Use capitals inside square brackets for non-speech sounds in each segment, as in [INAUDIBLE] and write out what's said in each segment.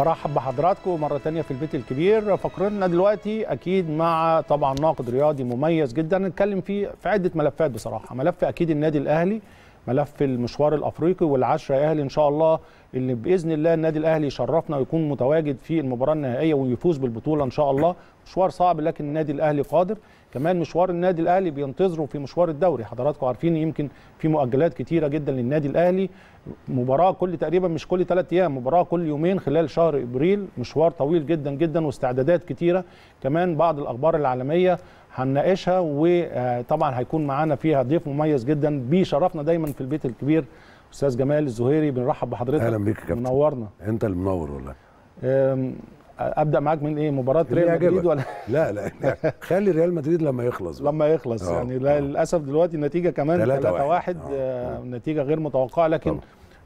برحب بحضراتكم مرة تانية في البيت الكبير. فقرتنا دلوقتي أكيد مع طبعا ناقد رياضي مميز جدا نتكلم فيه في عدة ملفات بصراحة. ملف أكيد النادي الأهلي ملف المشوار الأفريقي والعشرة أهلي إن شاء الله اللي بإذن الله النادي الأهلي يشرفنا ويكون متواجد في المباراة النهائية ويفوز بالبطولة إن شاء الله. مشوار صعب لكن النادي الأهلي قادر. كمان مشوار النادي الأهلي بينتظره في مشوار الدوري. حضراتكم عارفين يمكن في مؤجلات كتيرة جدا للنادي الأهلي. مباراة كل تقريبا مش كل ثلاث أيام مباراة كل يومين خلال شهر إبريل. مشوار طويل جدا جدا واستعدادات كتيرة. كمان بعض الأخبار العالمية هنناقشها وطبعا هيكون معانا فيها ضيف مميز جدا بيشرفنا دايما في البيت الكبير أستاذ جمال الزهيري. بنرحب بحضرتك. أهلا بيك يا كابتن. منورنا. أنت اللي منور والله أبدأ معاك من إيه مباراة ريال مدريد. ولا لا لا. [LAUGHS] خلي ريال مدريد لما يخلص بقى. لما يخلص آه، يعني لا- آه. للأسف دلوقتي النتيجة كمان 3 3-1. 1 آه، نتيجة غير متوقعة لكن طبعا.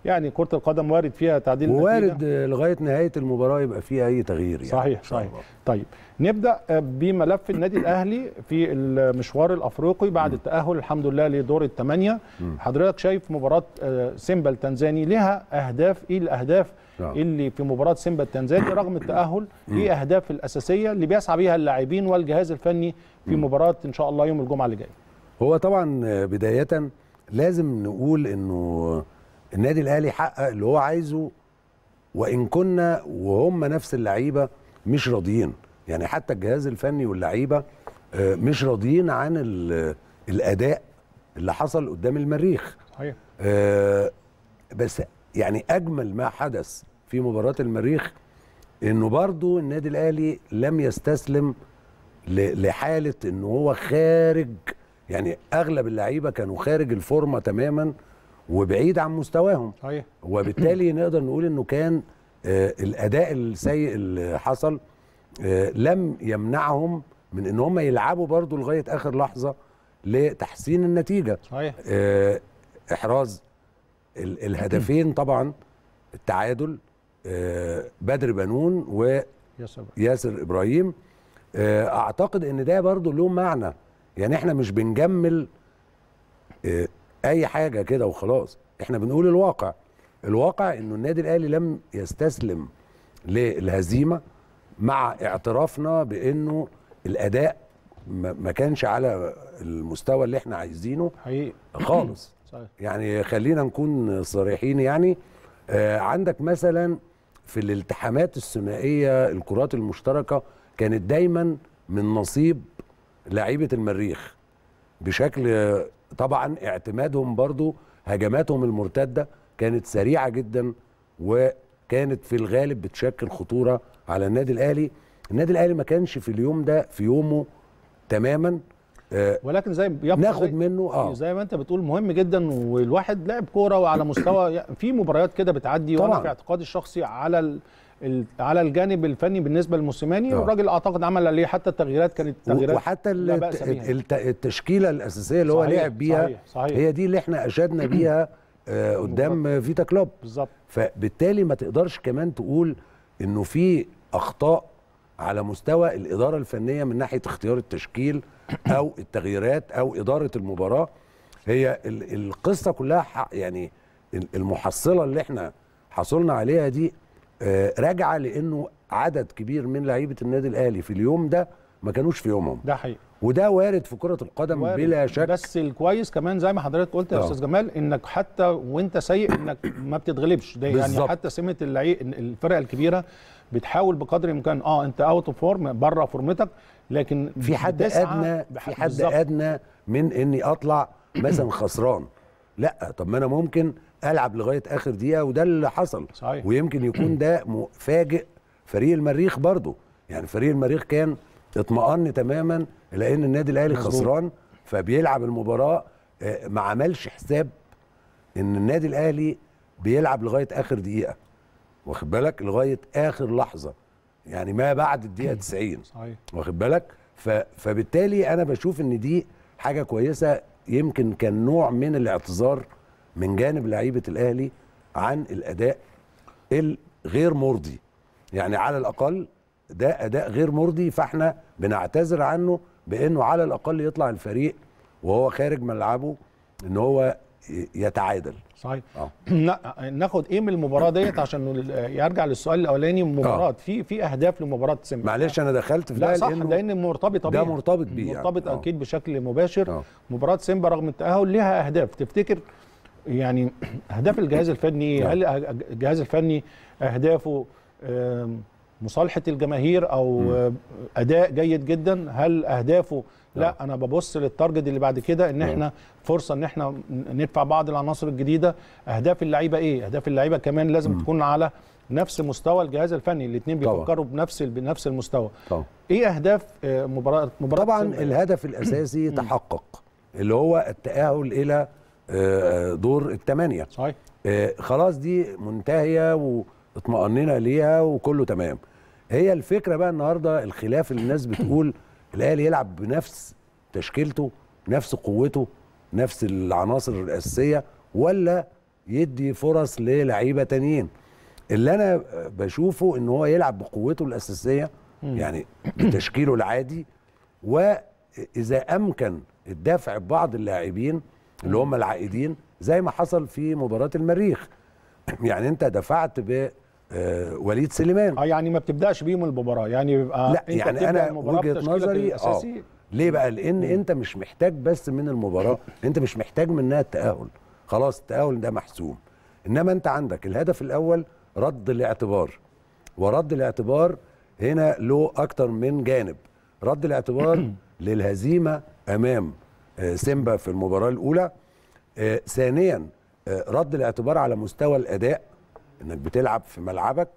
يعني كرة القدم وارد فيها تعديل. آه، لغاية نهاية المباراة يبقى فيها أي تغيير يعني. صحيح صحيح. الله. طيب نبدأ بملف النادي الأهلي في المشوار الأفريقي بعد التأهل الحمد لله لدور الثمانيه حضرتك شايف مباراة آه، سيمبا التنزاني لها أهداف؟ إيه الأهداف آه. اللي في مباراة سيمبا التنزاني [COUGHS] رغم التأهل؟ إيه اهداف الأساسية اللي بيسعى بيها اللاعبين والجهاز الفني في مباراة إن شاء الله يوم الجمعة اللي جاي؟ هو طبعا آه، بداية لازم نقول إنه النادي الأهلي حقق اللي هو عايزه وإن كنا وهم نفس اللعيبة مش راضيين. يعني حتى الجهاز الفني واللعيبة آه، مش راضيين عن ال- الأداء اللي حصل قدام المريخ. صحيح. آه، بس يعني أجمل ما حدث في مباراة المريخ إنه برضو النادي الأهلي لم يستسلم لحالة إنه هو خارج. يعني أغلب اللعيبة كانوا خارج الفورمة تماما وبعيد عن مستواهم. صحيح. وبالتالي [CLEARS THROAT] نقدر نقول إنه كان آه، الأداء السيء اللي حصل آه، لم يمنعهم من إن هم يلعبوا برضو لغاية آخر لحظة لتحسين النتيجة. صحيح. آه، إحراز ال- الهدفين [CLEARS THROAT] طبعا التعادل آه، بدر بنون وياسر إبراهيم. آه، أعتقد إن ده برضو له معنى. يعني إحنا مش بنجمل آه، أي حاجة كده وخلاص. إحنا بنقول الواقع. الواقع إنه النادي الأهلي لم يستسلم للهزيمه مع اعترافنا بإنه الأداء ما كانش على المستوى اللي إحنا عايزينه حقيقي. خالص. [CLEARS THROAT] صحيح. يعني خلينا نكون صريحين يعني. آه عندك مثلا في الالتحامات الثنائية الكرات المشتركة كانت دايما من نصيب لعيبة المريخ بشكل طبعا اعتمادهم برضو هجماتهم المرتدة كانت سريعة جدا وكانت في الغالب بتشكل خطورة على النادي الأهلي النادي الأهلي ما كانش في اليوم ده في يومه تماما آه ولكن زي يبقى ناخد زي- منه آه زي ما انت بتقول مهم جدا والواحد لعب كورة وعلى مستوى في مباريات كده بتعدي وأنا طبعاً. في اعتقادي الشخصي على على الجانب الفني بالنسبة للموسيماني آه. والراجل أعتقد عمل عليه حتى التغييرات كانت تغييرات وحتى التشكيلة الأساسية اللي هو صحيح، لعب بيها صحيح، صحيح. هي دي اللي إحنا اشدنا بيها آه، قدام فيتا كلوب. بالظبط. فبالتالي ما تقدرش كمان تقول إنه في أخطاء على مستوى الإدارة الفنية من ناحية اختيار التشكيل [COUGHS] أو التغييرات أو إدارة المباراة. هي ال- القصة كلها يعني ال- المحصلة اللي إحنا حصلنا عليها دي راجعة لأنه عدد كبير من لعيبة النادي الأهلي في اليوم ده ما كانوش في يومهم ده حقيقي وده وارد في كرة القدم وارد. بلا شك بس الكويس كمان زي ما حضرتك قلت يا آه. أستاذ جمال إنك حتى وأنت سيء إنك [COUGHS] ما بتتغلبش ده يعني بالظبط. حتى سمة اللعيب الفرق الكبيرة بتحاول بقدر الإمكان آه أنت out of form بره فورمتك لكن في حد أدنى في حد بالظبط. أدنى من إني أطلع مثلا خسران لا طب ما أنا ممكن ألعب لغاية آخر دقيقة وده اللي حصل. صحيح. ويمكن يكون [CLEARS THROAT] ده مفاجئ فريق المريخ برضو يعني فريق المريخ كان اطمأن تماما إلى ان النادي الأهلي. خسران فبيلعب المباراة آه، ما عملش حساب إن النادي الأهلي بيلعب لغاية آخر دقيقة. واخد بالك؟ لغاية آخر لحظة. يعني ما بعد الدقيقة 90 صحيح. واخد بالك. فبالتالي أنا بشوف إن دي حاجة كويسة. يمكن كان نوع من الاعتذار من جانب لعيبة الأهلي عن الأداء الغير مرضي يعني على الأقل ده أداء غير مرضي فإحنا بنعتذر عنه بإنه على الأقل يطلع الفريق وهو خارج ملعبه إن هو يتعادل صحيح [CLEARS THROAT] نا- ناخد إيه من المباراة ديت عشان يرجع للسؤال الأولاني مباراة في في أهداف لمباراة سيمبا معلش أنا دخلت في لا صح لأن مرتبطه ده. مرتبط بيه يعني. مرتبط آه. أكيد بشكل مباشر آه. مباراة سيمبا رغم التأهل ليها أهداف تفتكر يعني [CLEARS THROAT] اهداف الجهاز الفني؟ نعم. هل الجهاز الفني أهدافه مصالحة الجماهير أو آه، أداء جيد جدا؟ هل أهدافه؟ لا أنا ببص للتارجت اللي بعد كده إن إحنا فرصة إن إحنا ندفع بعض العناصر الجديدة. أهداف اللعيبة إيه؟ أهداف اللعيبة كمان لازم تكون على نفس مستوى الجهاز الفني. الاثنين. بيفكروا بنفس بنفس المستوى. طبعا. إيه أهداف آه، مباراه مباراة طبعا؟ الهدف الأساسي تحقق اللي هو التأهل إلى دور الثمانيه صحيح. آه، خلاص دي منتهية واطمأننا ليها وكله تمام. هي الفكرة بقى النهارده الخلاف اللي الناس بتقول [COUGHS] الاهلي يلعب بنفس تشكيلته نفس قوته نفس العناصر الأساسية ولا يدي فرص للعيبة تانيين. اللي أنا بشوفه إن هو يلعب بقوته الأساسية يعني بتشكيله العادي وإذا أمكن الدفع ببعض اللاعبين اللي هم العائدين زي ما حصل في مباراة المريخ. [CLEARS THROAT] يعني انت دفعت ب آه، وليد سليمان. آه يعني ما بتبدأش بيهم المباراة. يعني بيبقى لا انت يعني أنا وجهة نظري آه ليه بقى؟ لأن انت مش محتاج بس من المباراة [LAUGHS] انت مش محتاج منها التأهل. خلاص التأهل ده محسوم. إنما انت عندك الهدف الأول رد الاعتبار. ورد الاعتبار هنا له أكتر من جانب. رد الاعتبار [CLEARS THROAT] للهزيمة أمام سيمبا في المباراة الأولى. آه، ثانيا آه، رد الاعتبار على مستوى الأداء إنك بتلعب في ملعبك.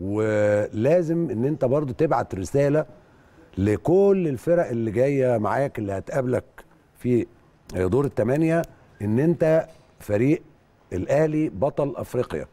ولازم إن أنت برضو تبعت رسالة لكل الفرق اللي جاية معاك اللي هتقابلك في دور الثمانيه إن أنت فريق الأهلي بطل أفريقيا.